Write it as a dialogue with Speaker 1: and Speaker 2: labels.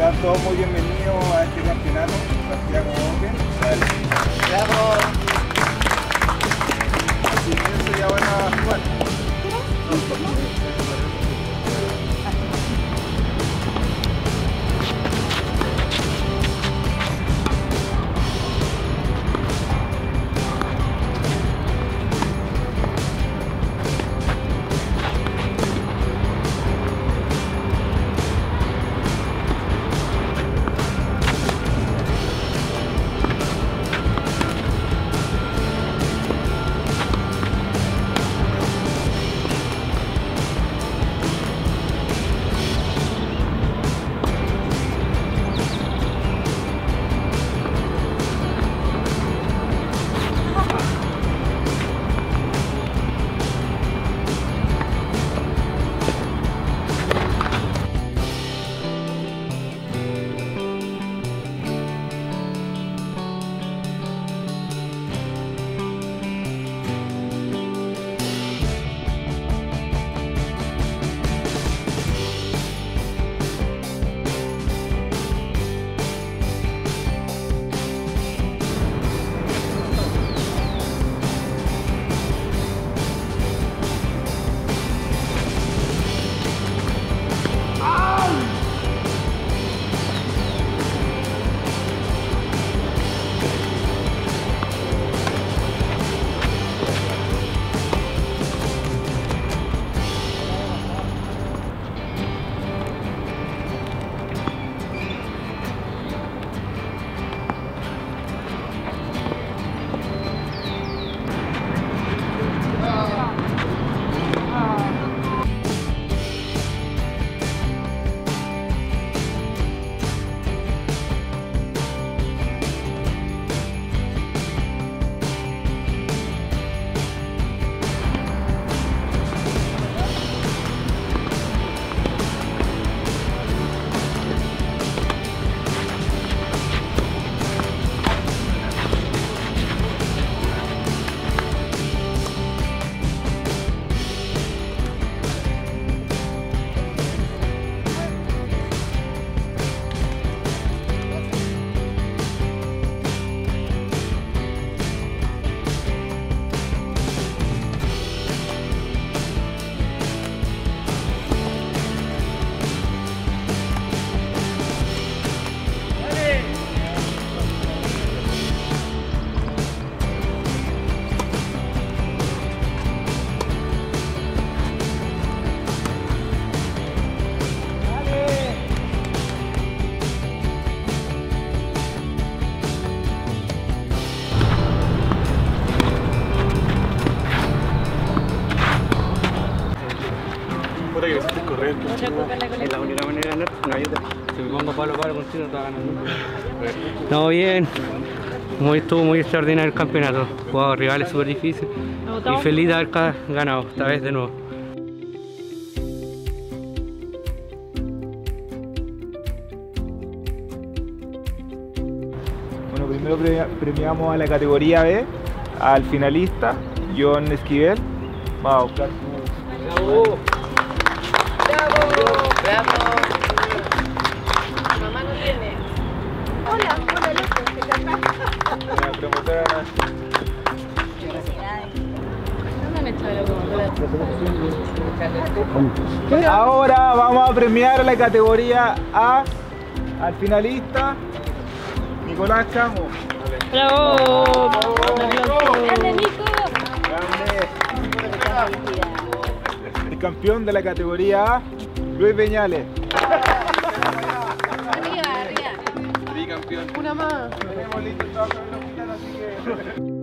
Speaker 1: Sean todos muy bienvenidos a este campeonato Santiago Open.
Speaker 2: ¡Bravo!
Speaker 1: Que.
Speaker 3: No la
Speaker 4: Es la única manera de ganar, no hay otra. Si me pongo palo palo contigo, te va ganando. No, bien. Muy, estuvo muy extraordinario el campeonato. Jugado rivales súper difíciles.
Speaker 3: ¿Nos
Speaker 4: Y feliz de haber ganado, esta vez de nuevo.
Speaker 1: Bueno, primero premia- premiamos a la categoría B, al finalista, John Esquivel. Vamos a
Speaker 2: ¡Bravo! Mamá no tiene.
Speaker 5: Hola.
Speaker 1: Ahora vamos a premiar la categoría A, al finalista, Nicolás Chamo.
Speaker 3: ¡Bravo! ¡Grande, Nico!
Speaker 1: Grande. Campeón de la categoría A, Luis Peñales.
Speaker 2: Arriba, arriba.
Speaker 1: Bicampeón.
Speaker 2: Una más.
Speaker 1: Tenemos listo el trabajo en el hospital, así que...